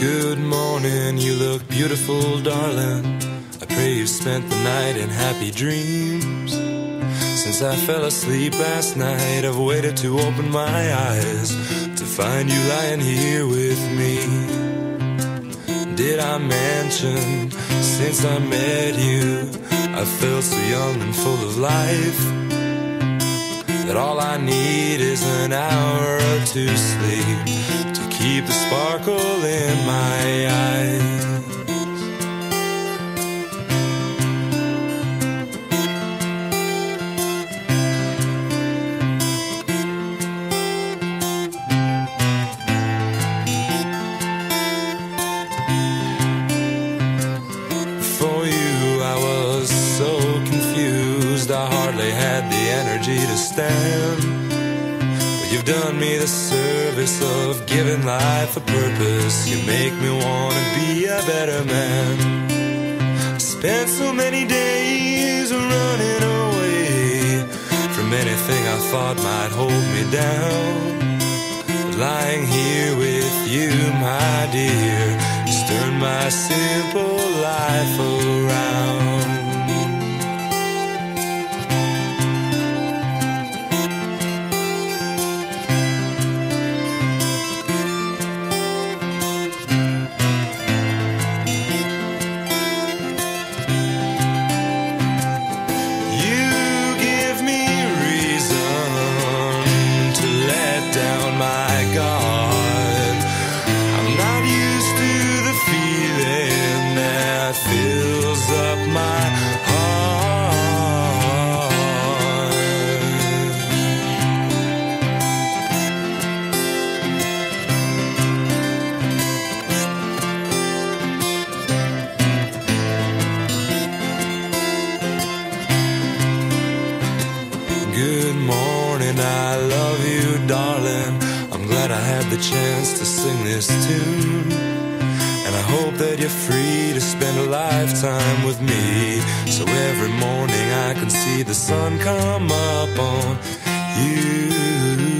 Good morning, you look beautiful, darling. I pray you spent the night in happy dreams. Since I fell asleep last night, I've waited to open my eyes to find you lying here with me. Did I mention since I met you, I felt so young and full of life? That all I need is an hour or two sleep to keep the sparkle in my eyes. The energy to stand. But you've done me the service of giving life a purpose. You make me wanna be a better man. I spent so many days running away from anything I thought might hold me down. But lying here with you, my dear, has turned my simple life. Chance to sing this tune. Hope that you're free to spend a lifetime with me. So every morning I can see the sun come up on you.